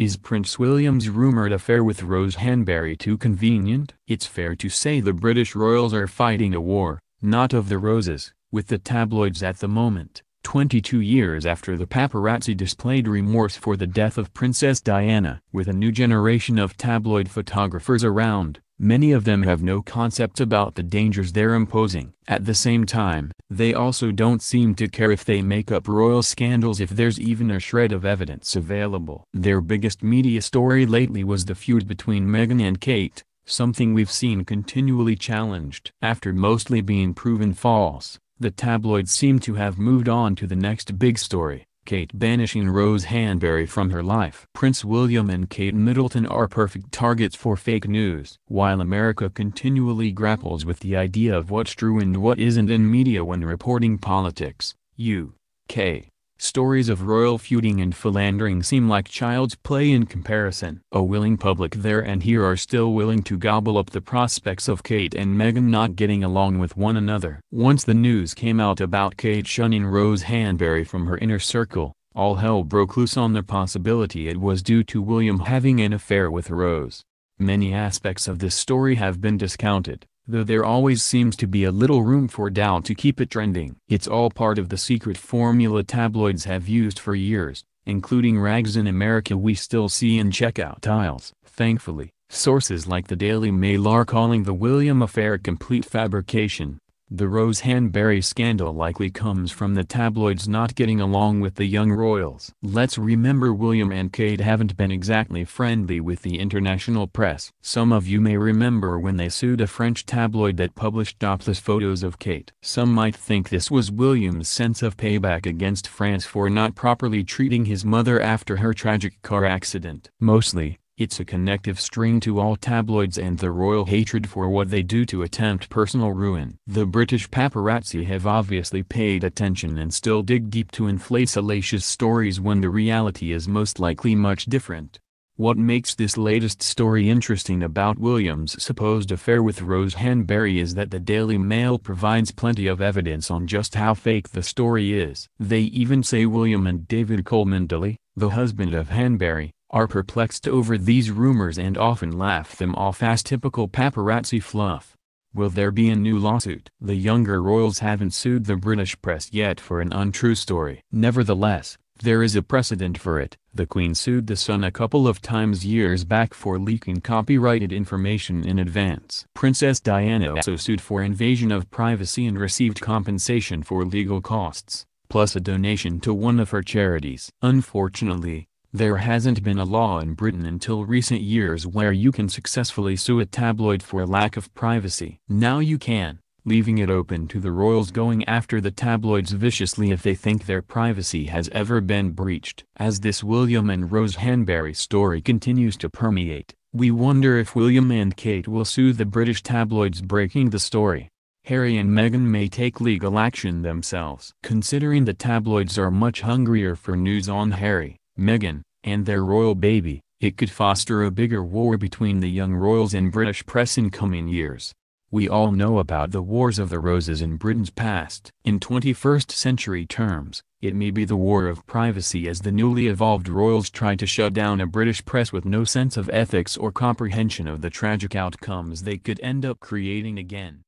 Is Prince William's rumored affair with Rose Hanbury too convenient? It's fair to say the British royals are fighting a war, not of the roses, with the tabloids at the moment. 22 years after the paparazzi displayed remorse for the death of Princess Diana. With a new generation of tabloid photographers around, many of them have no concept about the dangers they're imposing. At the same time, they also don't seem to care if they make up royal scandals if there's even a shred of evidence available. Their biggest media story lately was the feud between Meghan and Kate, something we've seen continually challenged. After mostly being proven false, the tabloids seem to have moved on to the next big story, Kate banishing Rose Hanbury from her life. Prince William and Kate Middleton are perfect targets for fake news. While America continually grapples with the idea of what's true and what isn't in media when reporting politics, U.K. Stories of royal feuding and philandering seem like child's play in comparison. A willing public there and here are still willing to gobble up the prospects of Kate and Meghan not getting along with one another. Once the news came out about Kate shunning Rose Hanbury from her inner circle, all hell broke loose on the possibility it was due to William having an affair with Rose. Many aspects of this story have been discounted, though there always seems to be a little room for doubt to keep it trending. It's all part of the secret formula tabloids have used for years, including rags in America we still see in checkout aisles. Thankfully, sources like the Daily Mail are calling the William affair a complete fabrication, the Rose Hanbury scandal likely comes from the tabloids not getting along with the young royals. Let's remember William and Kate haven't been exactly friendly with the international press. Some of you may remember when they sued a French tabloid that published topless photos of Kate. Some might think this was William's sense of payback against France for not properly treating his mother after her tragic car accident. Mostly, it's a connective string to all tabloids and the royal hatred for what they do to attempt personal ruin. The British paparazzi have obviously paid attention and still dig deep to inflate salacious stories when the reality is most likely much different. What makes this latest story interesting about William's supposed affair with Rose Hanbury is that the Daily Mail provides plenty of evidence on just how fake the story is. They even say William and David Cholmondeley, the husband of Hanbury, are perplexed over these rumors and often laugh them off as typical paparazzi fluff. Will there be a new lawsuit? The younger royals haven't sued the British press yet for an untrue story. Nevertheless, there is a precedent for it. The Queen sued the Sun a couple of times years back for leaking copyrighted information in advance. Princess Diana also sued for invasion of privacy and received compensation for legal costs, plus a donation to one of her charities. Unfortunately, there hasn't been a law in Britain until recent years where you can successfully sue a tabloid for lack of privacy. Now you can, leaving it open to the royals going after the tabloids viciously if they think their privacy has ever been breached. As this William and Rose Hanbury story continues to permeate, we wonder if William and Kate will sue the British tabloids breaking the story. Harry and Meghan may take legal action themselves. Considering the tabloids are much hungrier for news on Harry, Meghan, and their royal baby, it could foster a bigger war between the young royals and British press in coming years. We all know about the Wars of the Roses in Britain's past. In 21st century terms, it may be the war of privacy as the newly evolved royals try to shut down a British press with no sense of ethics or comprehension of the tragic outcomes they could end up creating again.